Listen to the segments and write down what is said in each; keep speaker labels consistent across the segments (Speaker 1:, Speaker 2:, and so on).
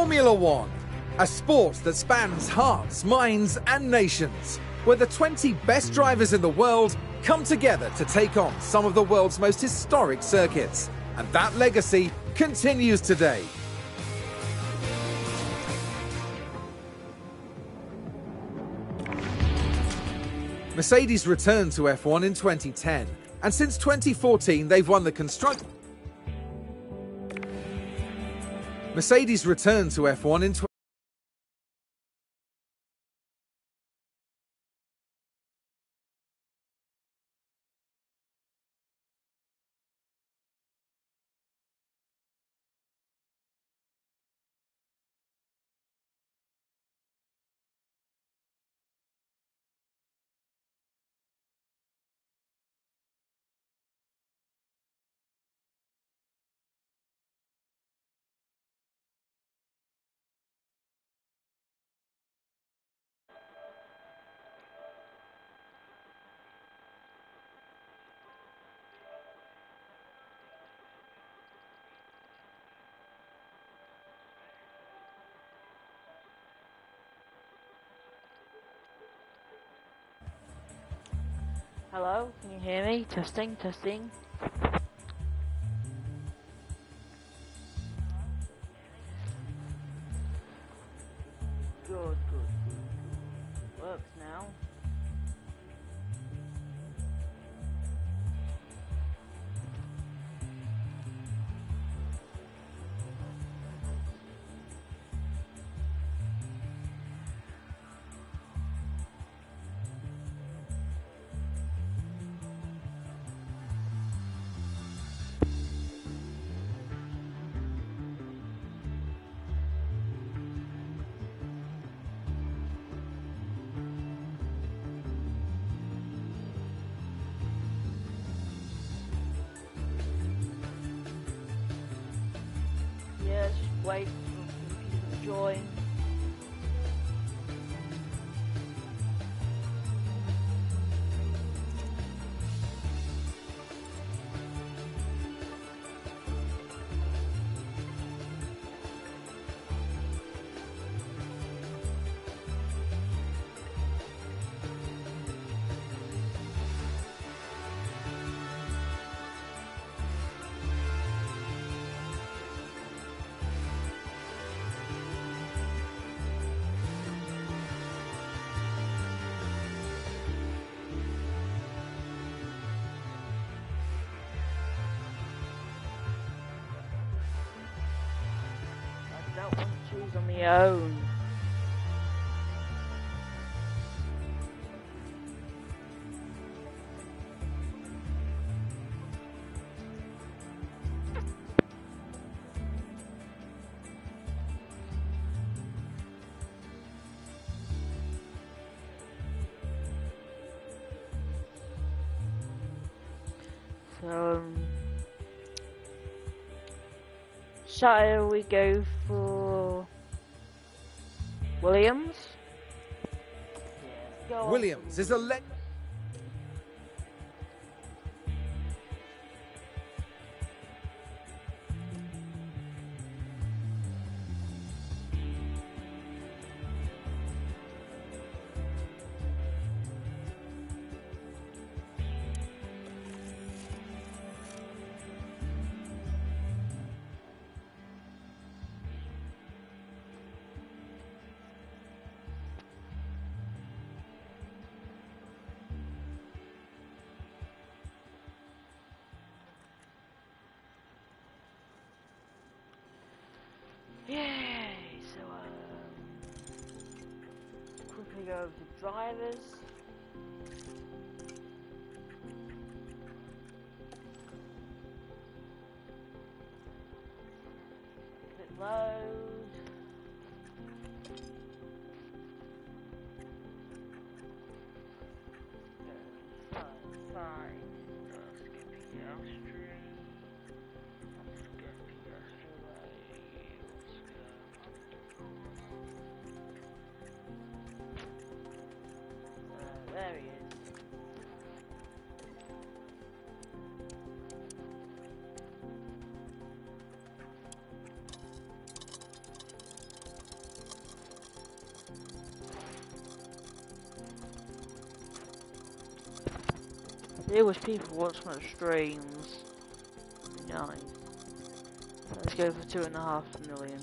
Speaker 1: Formula One, a sport that spans hearts, minds, and nations, where the 20 best drivers in the world come together to take on some of the world's most historic circuits. And that legacy continues today. Mercedes returned to F1 in 2010, and since 2014 they've won the construct. Mercedes returned to F1 in
Speaker 2: Hello, can you hear me? Testing, testing. Yeah, just wait for don't want to choose on my own. So, um, shall we go for Williams?
Speaker 1: Williams is a
Speaker 2: over to drivers. there he is. There was people watching my streams. Nine. Let's go for two and a half million.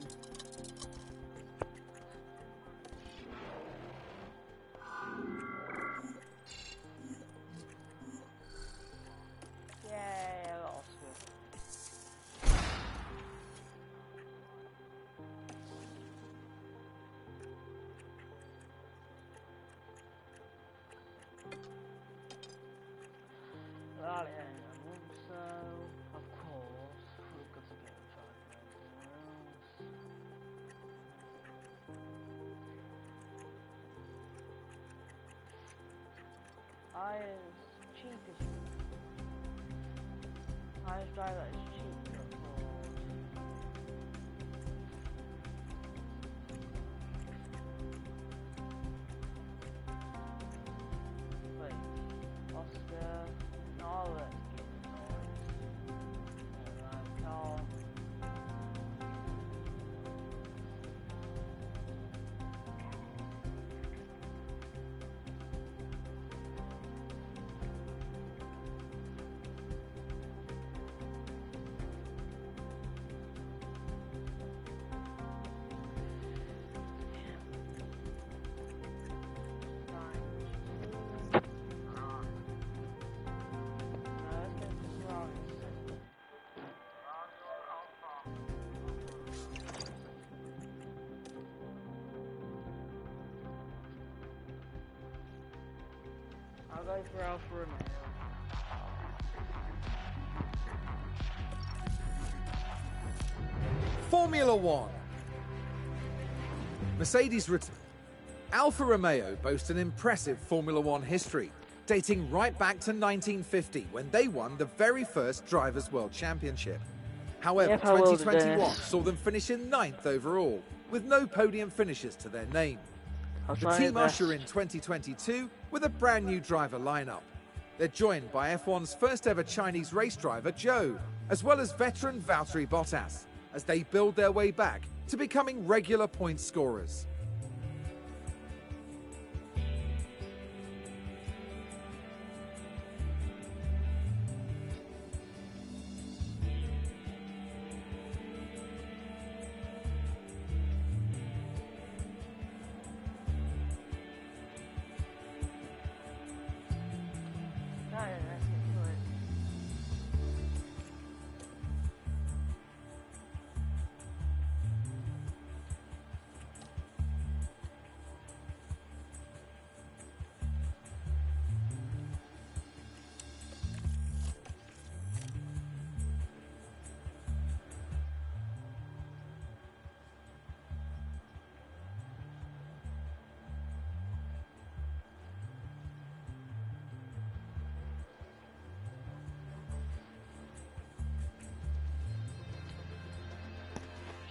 Speaker 2: Go for Alfa Romeo.
Speaker 1: Formula One. Mercedes Alfa Romeo boast an impressive Formula One history, dating right back to 1950 when they won the very first Drivers' World Championship. However, yeah, 2021 saw them finish in ninth overall, with no podium finishes to their name. The team usher in 2022 with a brand new driver lineup. They're joined by F1's first ever Chinese race driver, Zhou, as well as veteran Valtteri Bottas, as they build their way back to becoming regular point scorers.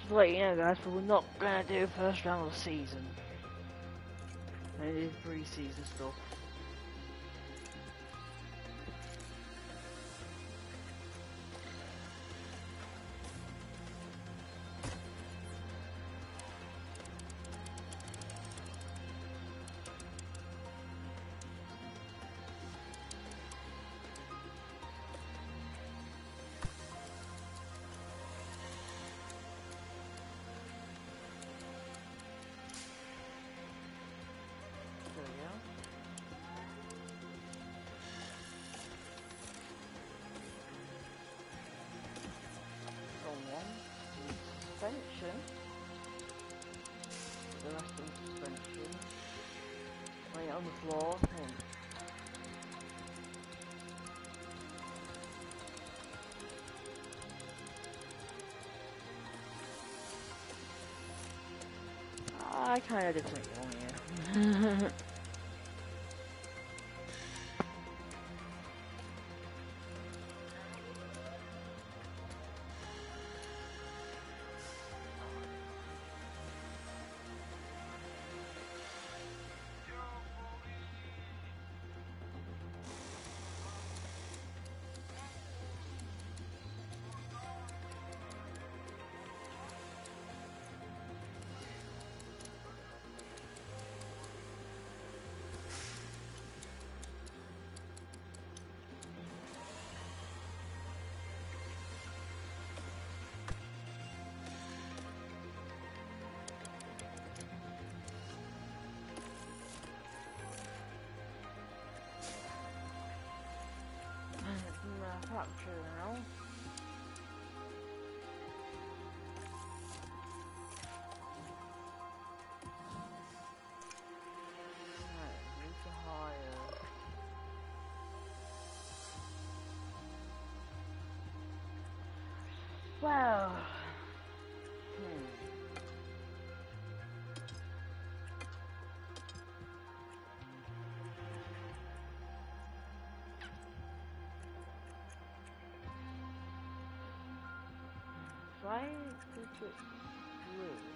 Speaker 2: To let you know guys, but we're not gonna do first round of the season. Maybe pre-season stuff. Suspension. The rest suspension. Lay it on the floor. Hmm. I kinda did something wrong here. out. Wow. Try to put blue.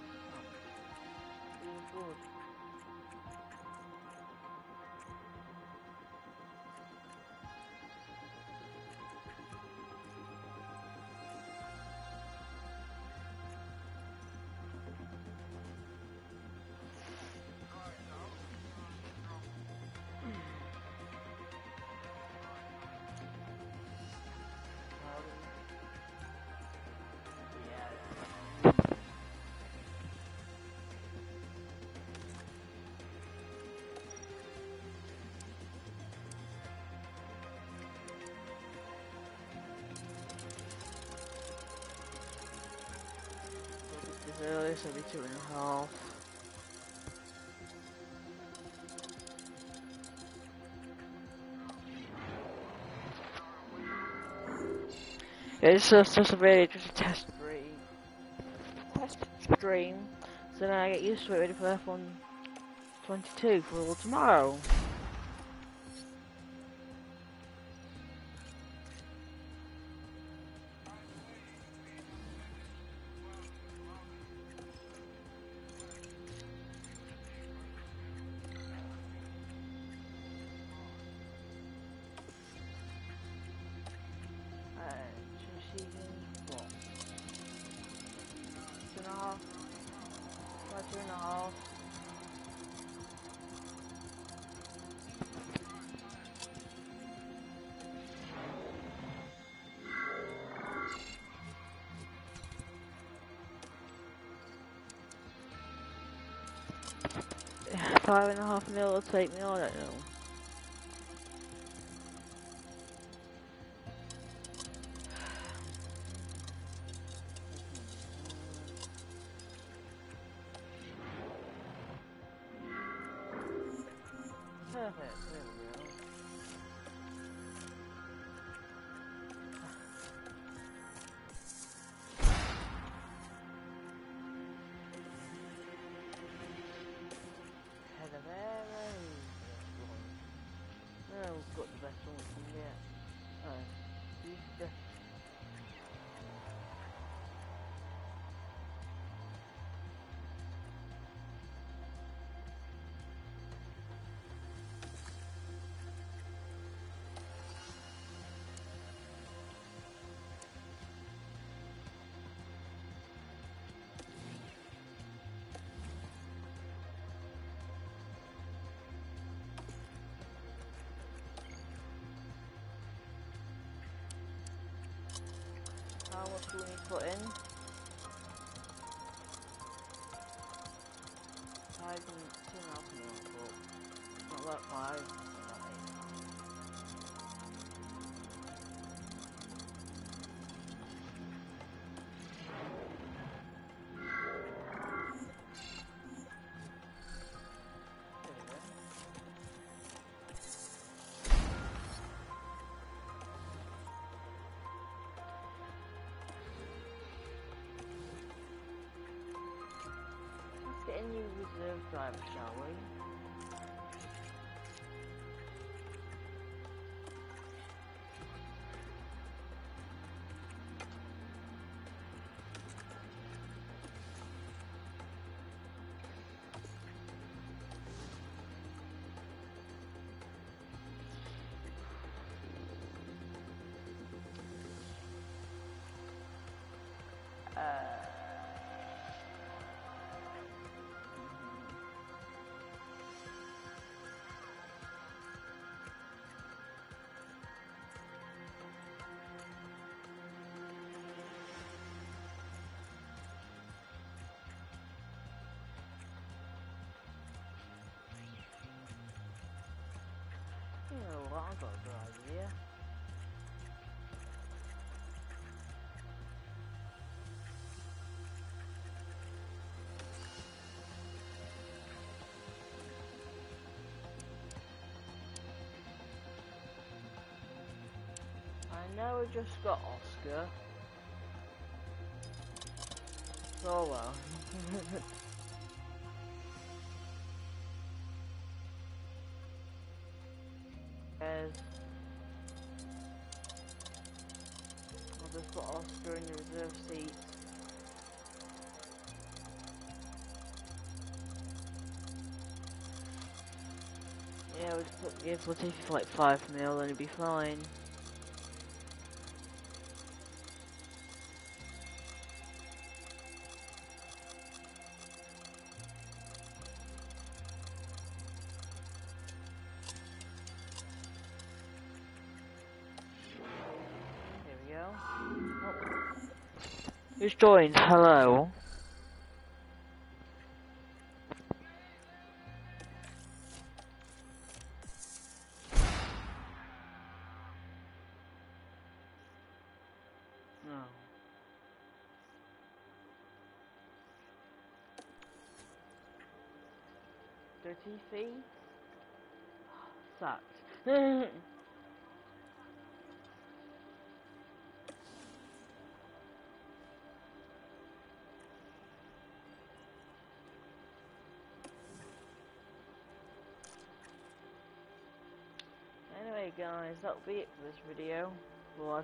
Speaker 2: So it'll be two and a half. It's just, just a really just a test stream. Test stream. So then I get used to it ready for F1 22 for tomorrow. Five and a half mil will take me, I don't know. How much do we need to put in? Five and two and a half mil, but not that five. A new reserve driver, shall we? A good idea. I know I just got Oscar. Oh well. As I'll just put Oscar in the reserve seat. Yeah, we'll just put the Latifi for like 5 mil and it'll be fine. Who's joined? Hello. Oh. Dirty fee? Sucked. guys, that'll be it for this video. We'll.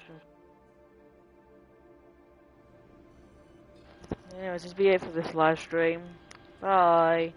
Speaker 2: Anyways, this will be it for this live stream. Bye.